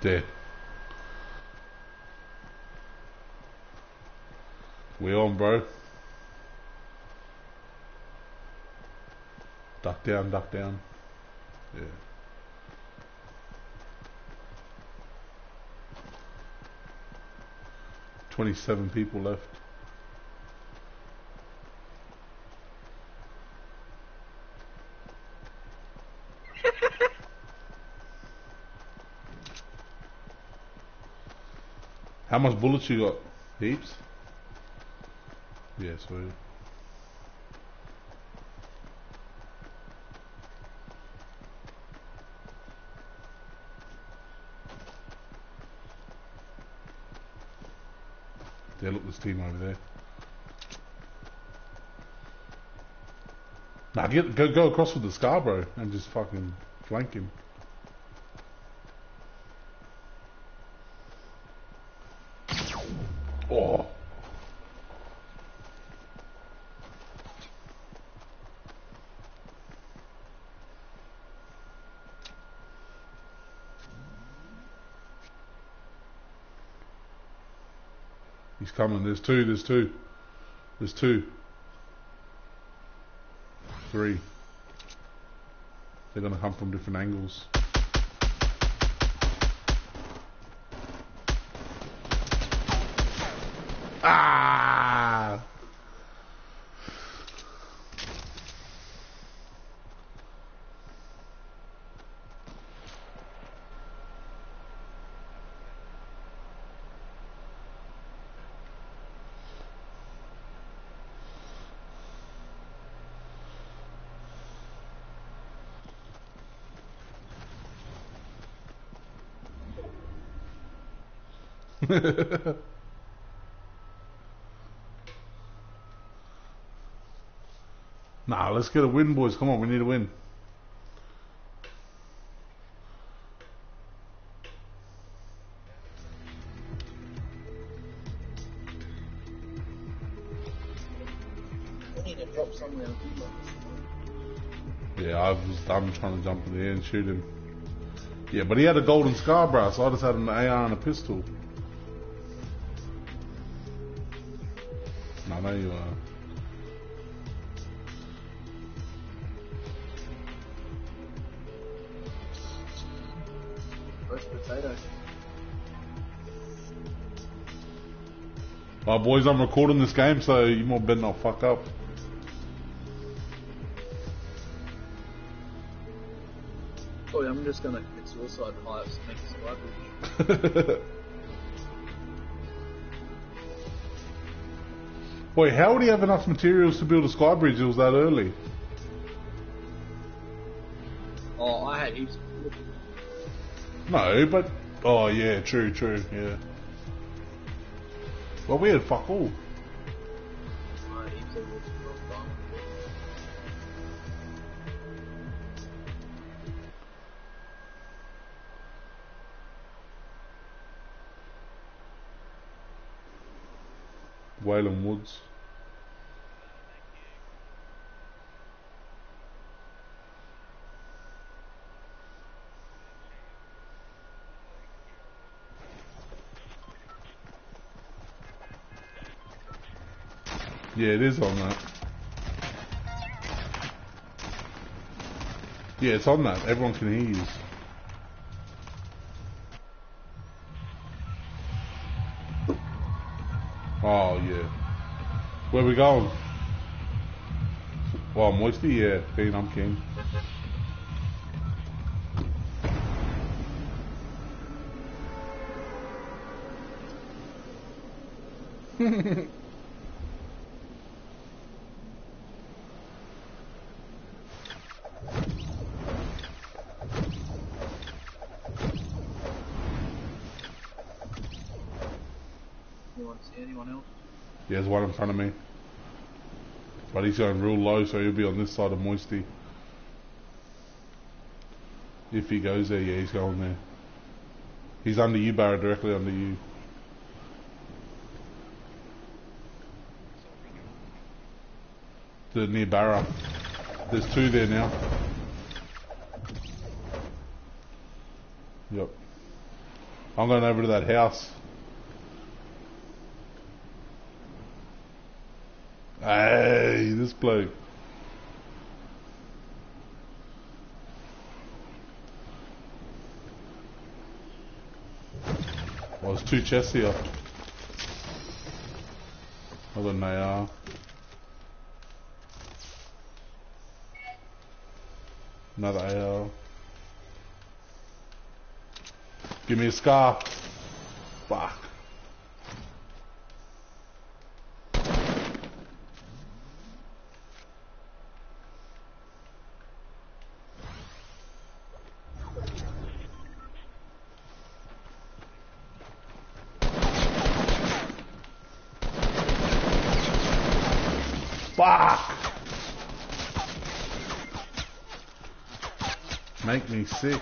There. We on, bro. Duck down, duck down. Yeah. Twenty-seven people left. How much bullets you got? Heaps? Yeah, sweet. Yeah, look, this team over there. Nah, get go go across with the Scarborough and just fucking flank him. Oh. He's coming. There's two. There's two. There's two. Three. They're gonna come from different angles. nah, let's get a win, boys. Come on, we need a win. I need to drop somewhere. Yeah, I was done trying to jump in the air and shoot him. Yeah, but he had a golden Scarborough, so I just had an AR and a pistol. I know you are. Roast potato. Well, boys, I'm recording this game, so you more better not fuck up. Oh, yeah, I'm just gonna commit suicide pipes to make this Wait, how would he have enough materials to build a sky bridge? It was that early. Oh, I had heaps. No, but oh yeah, true, true, yeah. Well, we had fuck all. Wailing Woods. Yeah, it is on that. Yeah, it's on that. Everyone can hear you. Oh, yeah. Where we going? Well, Moisty, yeah. Keen, I'm keen. Anyone see anyone else? There's one in front of me. But he's going real low, so he'll be on this side of Moisty. If he goes there, yeah, he's going there. He's under you, Barra, directly under you. The near Barra. There's two there now. Yep. I'm going over to that house. Hey, this bloke. Well, there's two chests here. Hold on, they are. Another AR. Give me a scar. Fuck. Fuck! Make me sick.